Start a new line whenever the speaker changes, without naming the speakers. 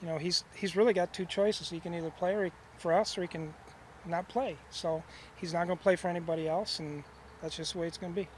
you know, he's he's really got two choices. He can either play he, for us, or he can not play. So he's not going to play for anybody else, and that's just the way it's going to be.